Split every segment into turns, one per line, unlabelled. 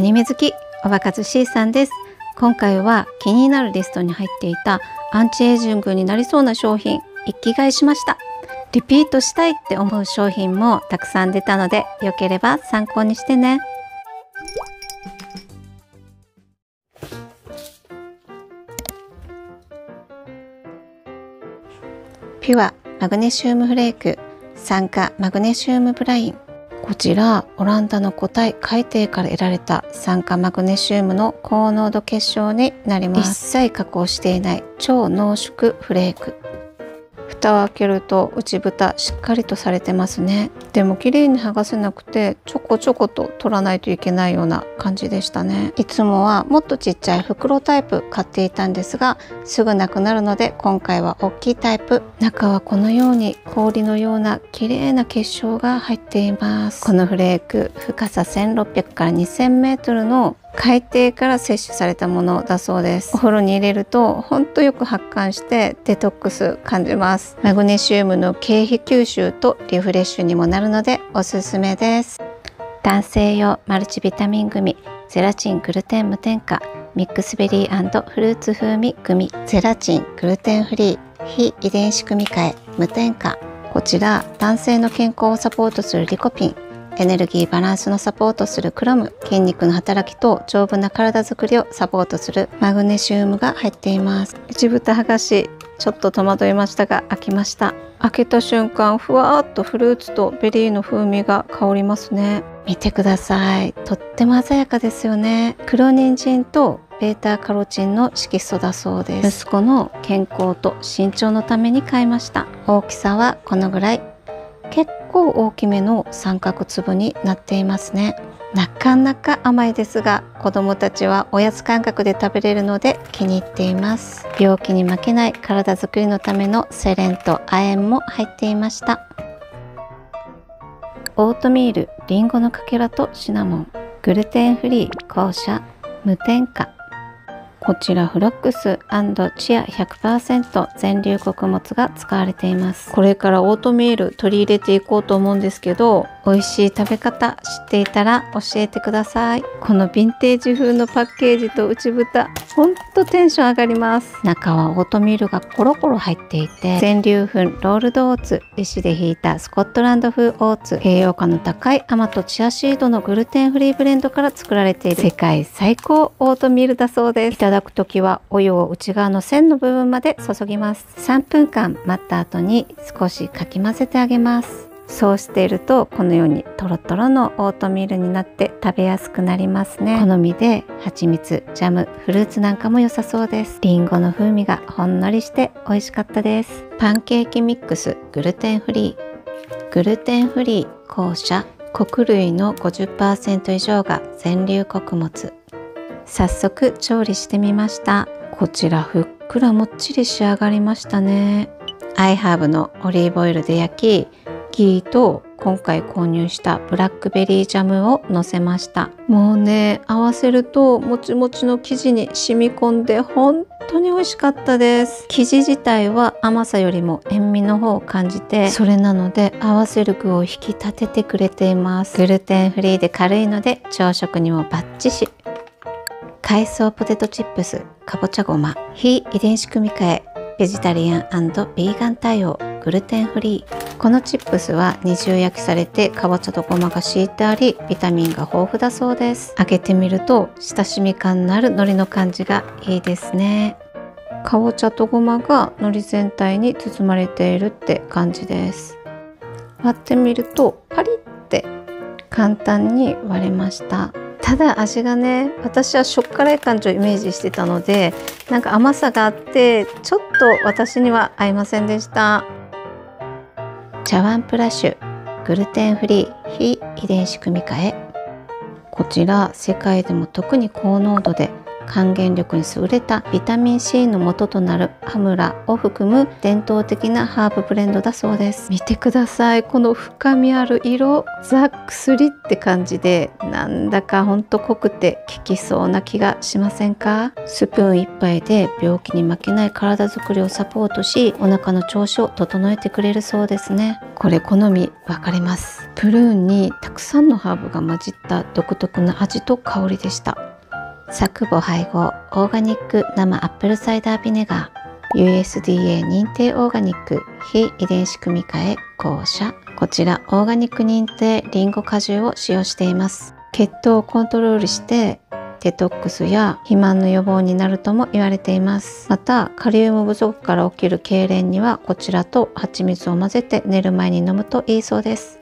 アニメ好きおばかず C さんです。今回は気になるリストに入っていたアンチエイジングになりそうな商品一気買いしました。リピートしたいって思う商品もたくさん出たのでよければ参考にしてね。ピュアマグネシウムフレーク酸化マグネシウムブライン。こちらオランダの固体海底から得られた酸化マグネシウムの高濃度結晶になります。一切加工していない超濃縮フレーク。蓋を開けると内蓋しっかりとされてますね。でも綺麗に剥がせなくてちょこちょこと取らないといけないような感じでしたね。いつもはもっとちっちゃい袋タイプ買っていたんですがすぐなくなるので今回は大きいタイプ。中はこのように氷のような綺麗な結晶が入っています。このフレーク深さ1600から2000メートルの海底から摂取されたものだそうです。お風呂に入れるとほんとよく発汗してデトックス感じます。マグネシウムの経費吸収とリフレッシュにもなるのでおすすめです。男性用マルチビタミングミゼラチングルテン無添加ミックスベリーフルーツ風味グミゼラチングルテンフリー非遺伝子組み換え無添加。こちら男性の健康をサポートするリコピン。エネルギーバランスのサポートするクロム筋肉の働きと丈夫な体づくりをサポートするマグネシウムが入っています。内蓋剥がしちょっと戸惑いましたが開きました開けた瞬間ふわーっとフルーツとベリーの風味が香りますね。見てください。とっても鮮やかですよね。黒人参とベータカロチンの色素だそうです。息子の健康と身長のために買いました。大きさはこのぐらい。結構大きめの三角粒になっていますね。なかなか甘いですが子供たちはおやつ感覚で食べれるので気に入っています。病気に負けない体づくりのためのセレンと亜鉛も入っていました。オートミールりんごのかけらとシナモン。グルテンフリー校舎無添加。こちらフロックスチア100%全粒穀物が使われています。これからオートミール取り入れていこうと思うんですけど美味しい食べ方知っていたら教えてください。このヴィンテージ風のパッケージと内蓋ほんとテンション上がります。中はオートミールがコロコロ入っていて全粒粉ロールドオーツ石でひいたスコットランド風オーツ栄養価の高い甘とチアシードのグルテンフリーブレンドから作られている。世界最高オートミールだそうです。いただく時はお湯を内側の線の部分まで注ぎます。3分間待った後に少しかき混ぜてあげますそうしているとこのようにトロトロのオートミールになって食べやすくなりますね。好みで蜂蜜ジャムフルーツなんかも良さそうです。りんごの風味がほんのりして美味しかったです。パンケーキミックスグルテンフリー。グルテンフリー校舎穀類の50%以上が全粒穀物。早速調理してみました。こちらふっくらもっちり仕上がりましたね。アイハーブのオリーブオイルで焼きギーと今回購入したブラックベリージャムをのせました。もうね合わせるともちもちの生地に染み込んで本当に美味しかったです。生地自体は甘さよりも塩味の方を感じてそれなので合わせる具を引き立ててくれています。グルテンフリーで軽いので朝食にもバッチシ。海藻ポテトチップスかぼちゃごま非遺伝子組み換えベジタリアンビーガン対応グルテンフリー。このチップスは二重焼きされてかぼちゃとごまが敷いてありビタミンが豊富だそうです。開けてみると親しみ感のある海苔の感じがいいですね。かぼちゃとごまが海苔全体に包まれているって感じです。割ってみるとパリって簡単に割れました。ただ味がね私はしょっ辛い感じをイメージしてたのでなんか甘さがあってちょっと私には合いませんでした。茶碗プラッシュグルテンフリー非遺伝子組み換え。こちら世界でも特に高濃度で還元力に優れたビタミン C の元となるハムラを含む伝統的なハーブブレンドだそうです。見てください。この深みある色ザ・薬って感じでなんだかほんと濃くて効きそうな気がしませんか？スプーン1杯で病気に負けない体づくりをサポートしお腹の調子を整えてくれるそうですね。これ好み分かれます。プルーンにたくさんのハーブが混じった独特な味と香りでした。酢母配合オーガニック生アップルサイダービネガー USDA 認定オーガニック非遺伝子組み換え校舎こちらオーガニック認定リンゴ果汁を使用しています。血糖をコントロールしてデトックスや肥満の予防になるとも言われています。またカリウム不足から起きる痙攣にはこちらと蜂蜜を混ぜて寝る前に飲むといいそうです。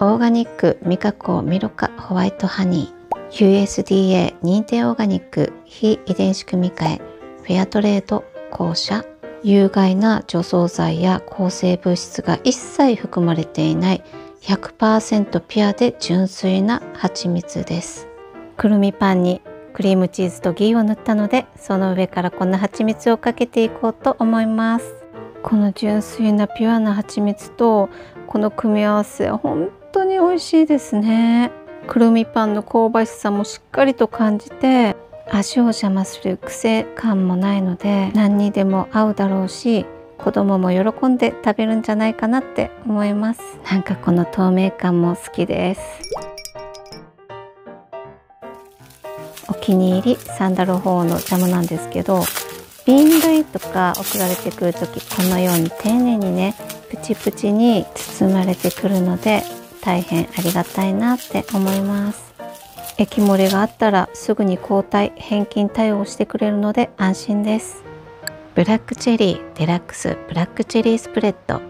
オーガニック未加工ミロカホワイトハニー。USDA 認定オーガニック非遺伝子組み換えフェアトレード校舎有害な除草剤や抗生物質が一切含まれていない100%ピュアで純粋な蜂蜜です。くるみパンにクリームチーズとギーを塗ったのでその上からこんな蜂蜜をかけていこうと思います。この純粋なピュアな蜂蜜とこの組み合わせ本当に美味しいですね。くるみパンの香ばしさもしっかりと感じて足を邪魔する癖感もないので何にでも合うだろうし子供も喜んで食べるんじゃないかなって思います。なんかこの透明感も好きです。お気に入りサンダルホーのジャムなんですけど瓶類とか送られてくる時このように丁寧にねプチプチに包まれてくるので大変ありがたいなって思います。液漏れがあったらすぐに交代返金対応してくれるので安心です。ブラックチェリーデラックスブラックチェリースプレッド。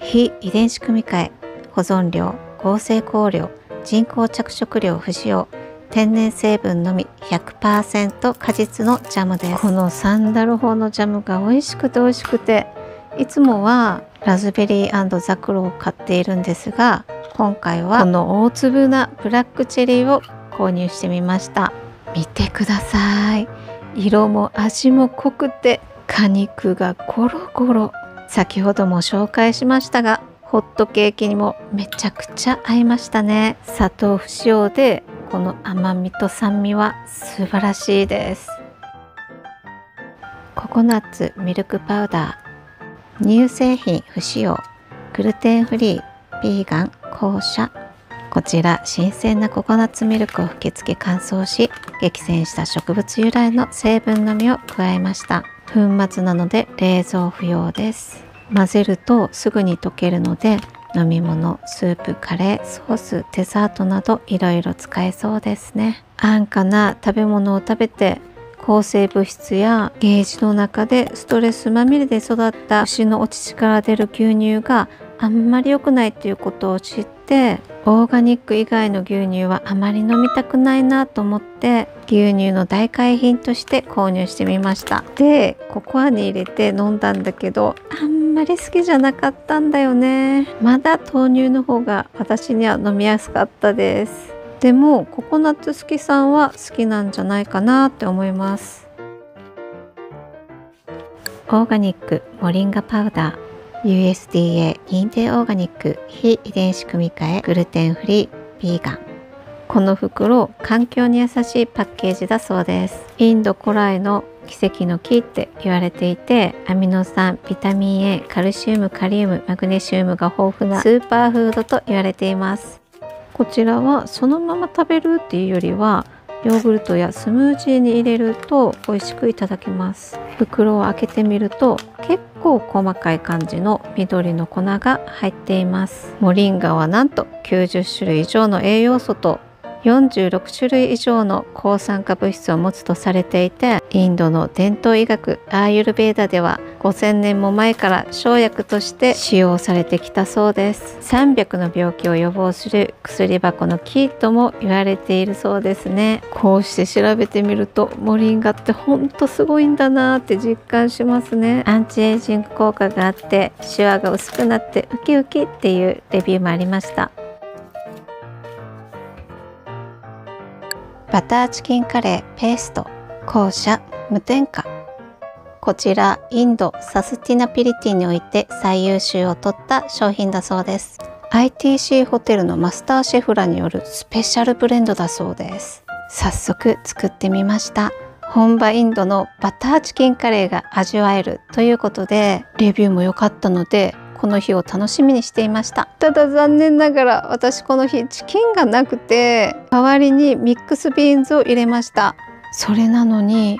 非遺伝子組み換え保存料合成香料人工着色料不使用。天然成分のみ100%果実のジャムです。このサンダル法のジャムが美味しくて美味しくて。いつもはラズベリーザクロを買っているんですが今回はこの大粒なブラックチェリーを購入してみました。見てください。色も味も濃くて果肉がゴロゴロ。先ほども紹介しましたがホットケーキにもめちゃくちゃ合いましたね。砂糖不使用でこの甘みと酸味は素晴らしいです。ココナッツミルクパウダー。乳製品不使用。グルテンフリー。ビーガン。校舎。こちら新鮮なココナッツミルクを吹き付け乾燥し激戦した植物由来の成分のみを加えました。粉末なので冷蔵不要です。混ぜるとすぐに溶けるので飲み物スープカレーソースデザートなどいろいろ使えそうですね。安価な食べ物を食べて抗生物質やゲージの中でストレスまみれで育った牛のお乳から出る牛乳があんまり良くないっていうことを知ってオーガニック以外の牛乳はあまり飲みたくないなと思って牛乳の代替品として購入してみました。でココアに入れて飲んだんだけどあんまり好きじゃなかったんだよね。まだ豆乳の方が私には飲みやすかったです。でもココナッツ好きさんは好きなんじゃないかなって思います。オーガニックモリンガパウダー。USDA 認定オーガニック非遺伝子組み換えグルテンフリービーガン。この袋環境に優しいパッケージだそうです。インド古来の奇跡の木って言われていてアミノ酸ビタミン A カルシウムカリウムマグネシウムが豊富なスーパーフードと言われています。こちらはそのまま食べるっていうよりはヨーグルトやスムージーに入れると美味しくいただけます。袋を開けてみると結構細かい感じの緑の粉が入っています。モリンガはなんと90種類以上の栄養素と46種類以上の抗酸化物質を持つとされていてインドの伝統医学アーユルベーダでは5000年も前から生薬として使用されてきたそうです。300の病気を予防する薬箱のキーとも言われているそうですね。こうして調べてみるとモリンガってほんとすごいんだなって実感しますね。アンチエイジング効果があってシワが薄くなってウキウキっていうレビューもありました。バターチキンカレーペースト校舎無添加。こちらインドサスティナビリティにおいて最優秀を取った商品だそうです。ITC ホテルのマスターシェフらによるスペシャルブレンドだそうです。早速作ってみました。本場インドのバターチキンカレーが味わえるということでレビューも良かったのでこの日を楽しみにしていました。ただ残念ながら私この日チキンがなくて代わりにミックスビーンズを入れました。それなのに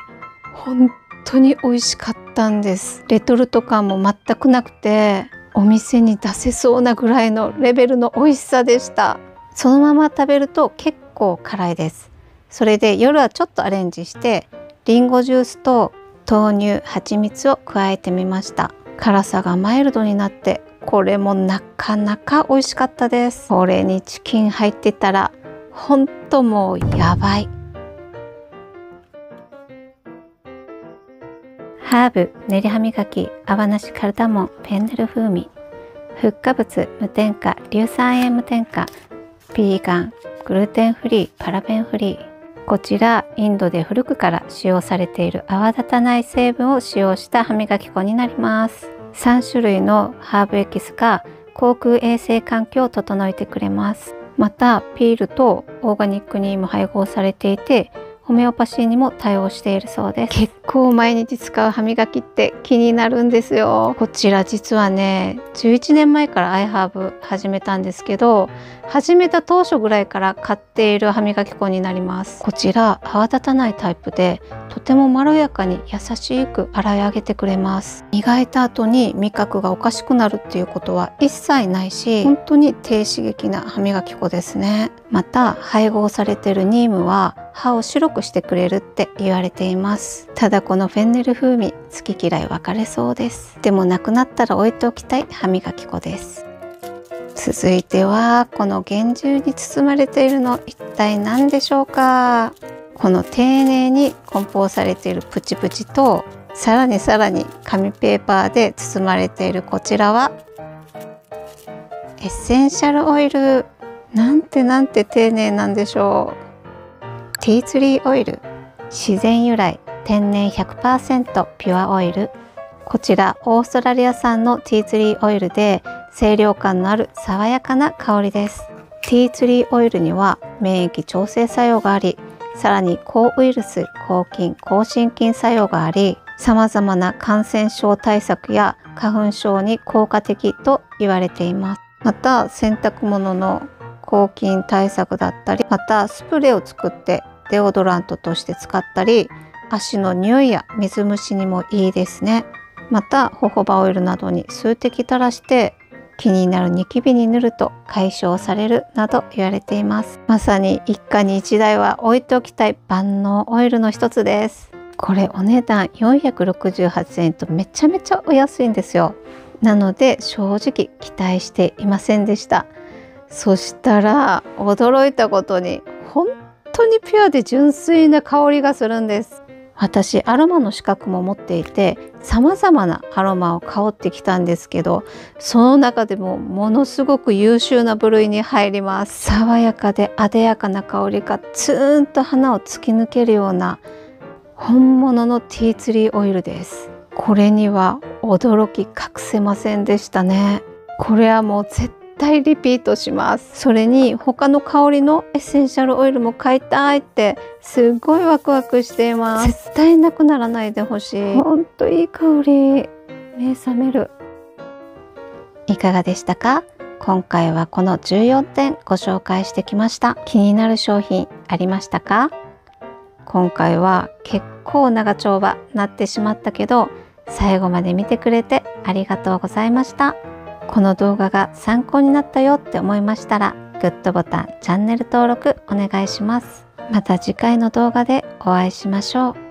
本当に美味しかったんです。レトルト感も全くなくてお店に出せそうなぐらいのレベルの美味しさでした。そのまま食べると結構辛いです。それで夜はちょっとアレンジしてりんごジュースと豆乳蜂蜜を加えてみました。辛さがマイルドになってこれもなかなか美味しかったです。これにチキン入ってたらほんともうやばい。ハーブ練り歯磨き泡なしカルダモンペンネル風味。フッ化物無添加硫酸塩無添加。ピーガングルテンフリーパラベンフリー。こちらインドで古くから使用されている泡立たない成分を使用した歯磨き粉になります。3種類のハーブエキスが口腔衛生環境を整えてくれます。またピールとオーガニックにも配合されていてホメオパシーにも対応しているそうです。結構毎日使う歯磨きって気になるんですよ。こちら実はね11年前からアイハーブ始めたんですけど始めた当初ぐらいから買っている歯磨き粉になります。こちら泡立たないタイプでとてもまろやかに優しく洗い上げてくれます。磨いた後に味覚がおかしくなるっていうことは一切ないし本当に低刺激な歯磨き粉ですね。また配合されてるニームは歯を白くしてくれるって言われています。ただこのフェンネル風味好き嫌い分かれそうです。でもなくなったら置いておきたい歯磨き粉です。続いてはこの厳重に包まれているの一体何でしょうか？この丁寧に梱包されているプチプチとさらにさらに紙ペーパーで包まれているこちらはエッセンシャルオイル。なんてなんて丁寧なんでしょう？ティーツリーオイル。自然由来。天然100%ピュアオイル。こちらオーストラリア産のティーツリーオイルで清涼感のある爽やかな香りです。ティーツリーオイルには免疫調整作用がありさらに抗ウイルス抗菌抗真菌作用があり様々な感染症対策や花粉症に効果的と言われています。また洗濯物の抗菌対策だったりまたスプレーを作ってデオドラントとして使ったり足の匂いや水虫にもいいですね。またホホバオイルなどに数滴垂らして気になるニキビに塗ると解消されるなど言われています。まさに一家に一台は置いておきたい万能オイルの一つです。これお値段468円とめちゃめちゃお安いんですよ。なので正直期待していませんでした。そしたら驚いたことに本当にピュアで純粋な香りがするんです。私アロマの資格も持っていて様々なアロマを香ってきたんですけどその中でもものすごく優秀な部類に入ります。爽やかで艶やかな香りがツーンと花を突き抜けるような本物のティーツリーオイルです。これには驚き隠せませんでしたね。これはもう絶対リピートします。それに他の香りのエッセンシャルオイルも買いたいってすっごいワクワクしています。絶対なくならないでほしい。ほんといい香り。目覚める。いかがでしたか？今回はこの14点ご紹介してきました。気になる商品ありましたか？今回は結構長丁場なってしまったけど最後まで見てくれてありがとうございました。この動画が参考になったよって思いましたらグッドボタンチャンネル登録お願いします。また次回の動画でお会いしましょう。